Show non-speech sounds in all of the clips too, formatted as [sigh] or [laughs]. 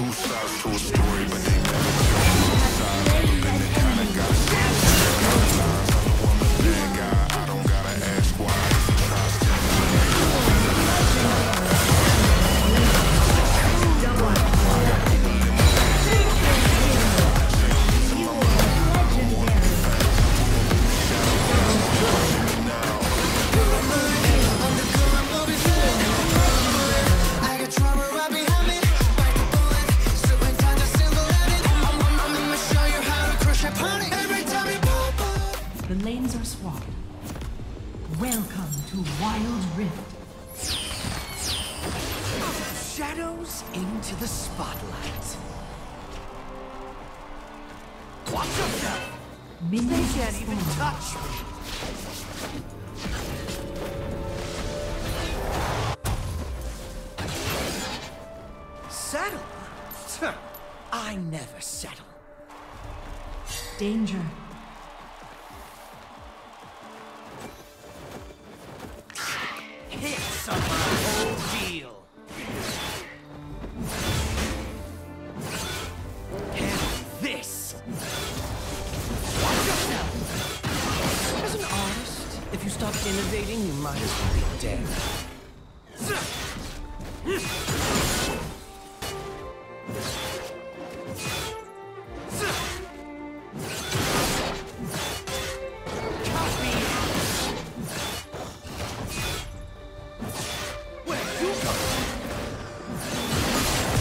two sides to a story, but they never Watch yourself! Minions Can't even touch me! Settle? I never settle. Danger. Hits on my whole deal. Might as well be dead.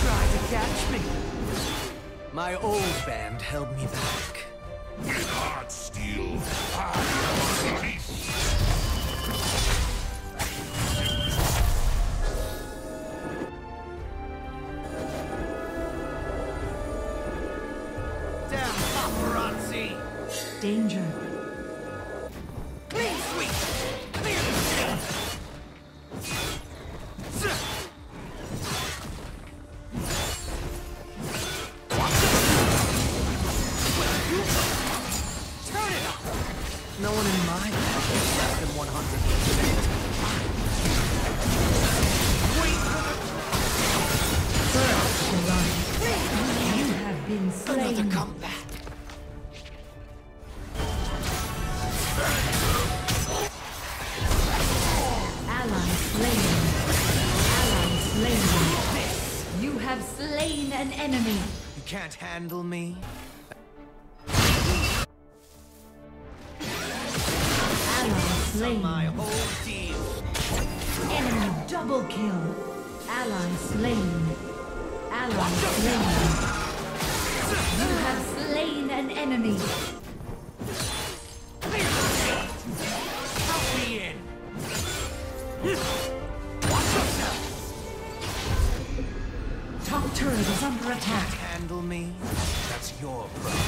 Try to catch me. My old band held me back. Paparazzi! Danger. Clean sweep! Clear the stage! Turn it up! No one in my band is less than 100%. Wait for You have been the- another slain. comeback. An enemy. You can't handle me. Ally slain. My whole deal. Enemy double kill. Ally slain. Ally slain. You have slain an enemy. Count me in. Turret is under attack. Handle me. That's your problem.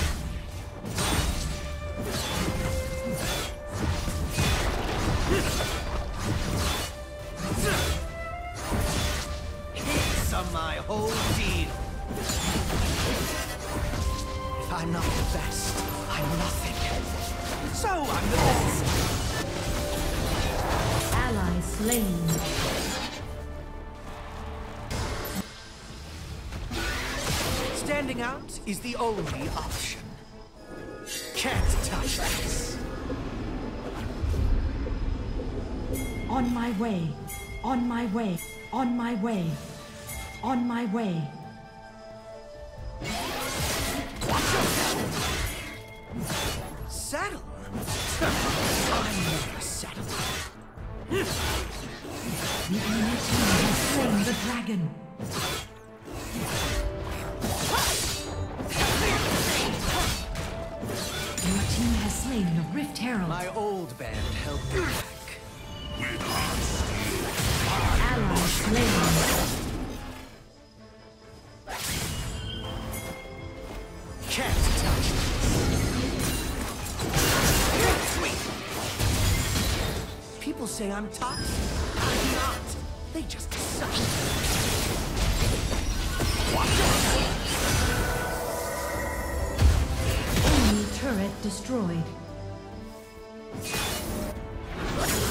Hits on my whole deal. If I'm not the best, I'm nothing. So I'm the best. Ally slain. Standing out is the only option. Can't touch this. On my way. On my way. On my way. On my way. Settle? I never settle. The enemy team has slain the dragon. Team has slain the Rift Herald. My old band held me back. Ally slain. Can't touch me. People say I'm toxic. I'm not. They just suck. turret destroyed.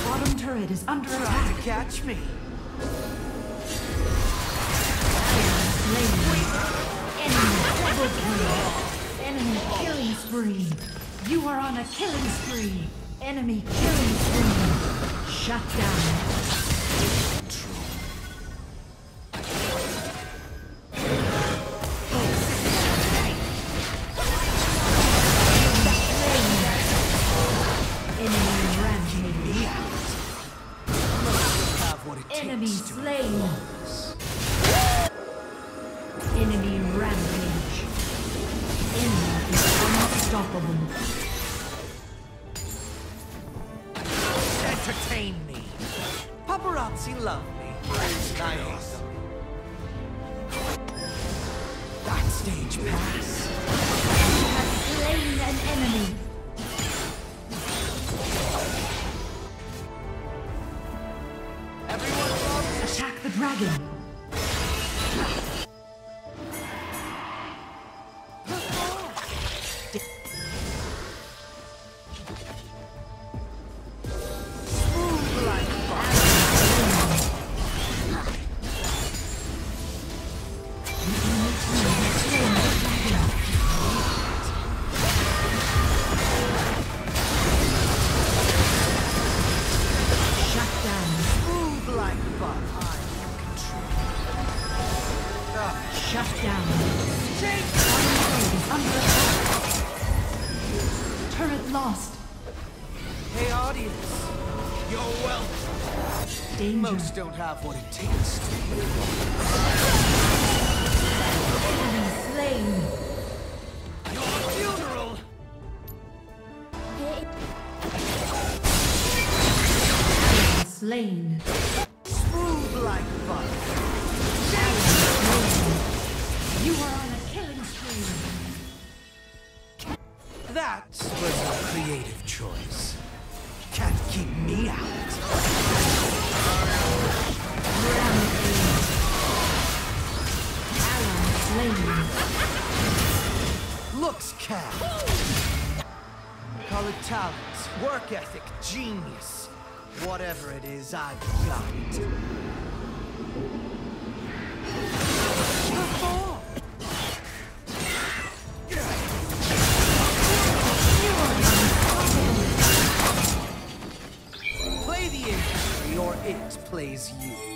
Bottom turret is under Try attack. to catch me. Enemy. Enemy killing spree. You are on a killing spree. Enemy killing spree. Shut down. Unstoppable. entertain me. Paparazzi love me. Hate. Backstage pass. Has slain an enemy. Everyone loves Attack the dragon. Most don't have what it takes to Enemy slain. Your funeral. Slain. Smooth like butter. You are on a killing spree. That was a creative choice. Can't keep me out. Slain. Looks can. Call it talent, work ethic, genius. Whatever it is, I've got it. Play the industry or it plays you.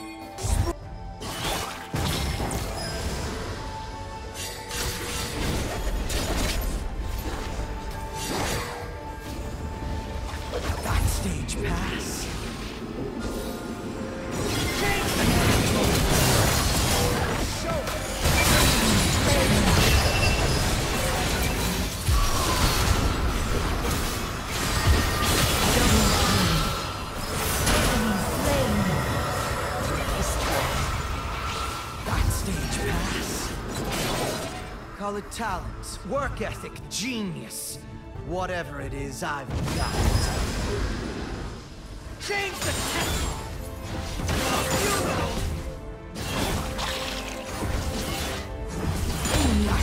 Backstage pass. Call it talent, work ethic, genius. Whatever it is, I've got. Change the tempo.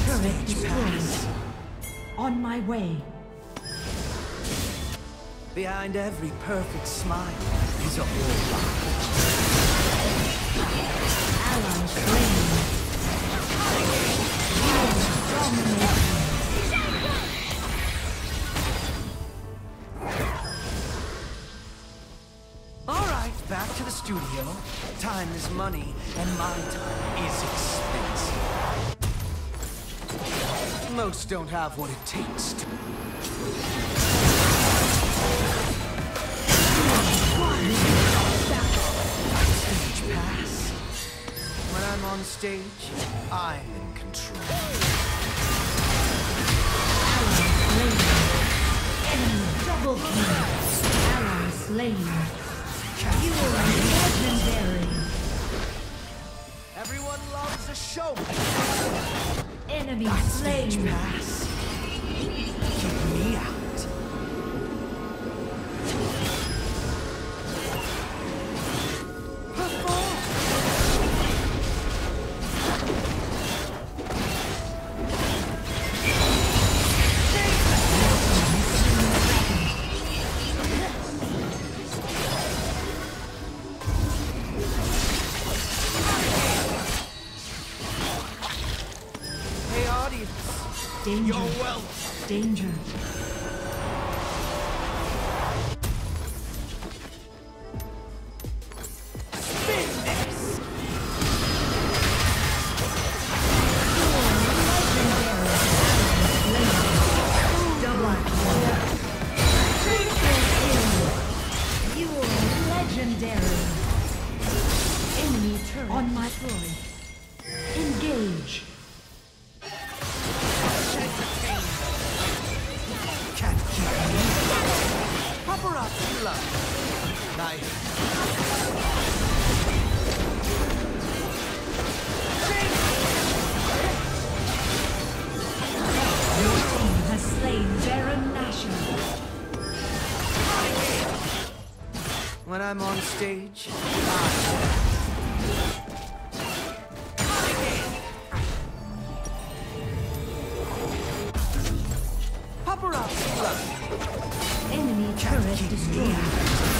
Turret destroyed. On my way. Behind every perfect smile is a whole Time is money, and my time is expensive. Most don't have what it takes to. When I'm on stage, I'm in control. Double kill. Slain. You are legendary. Everyone loves a show. Enemy Backstage slain. Danger. Well. Danger. When I'm on stage, Paparazzi. Enemy turret destroyed.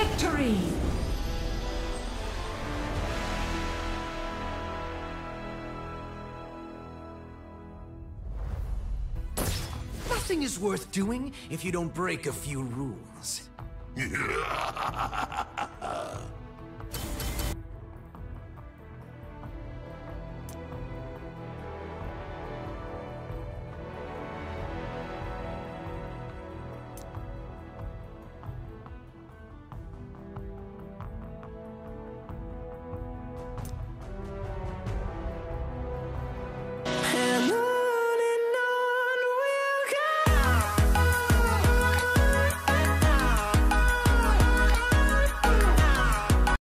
Victory! Nothing is worth doing if you don't break a few rules. [laughs]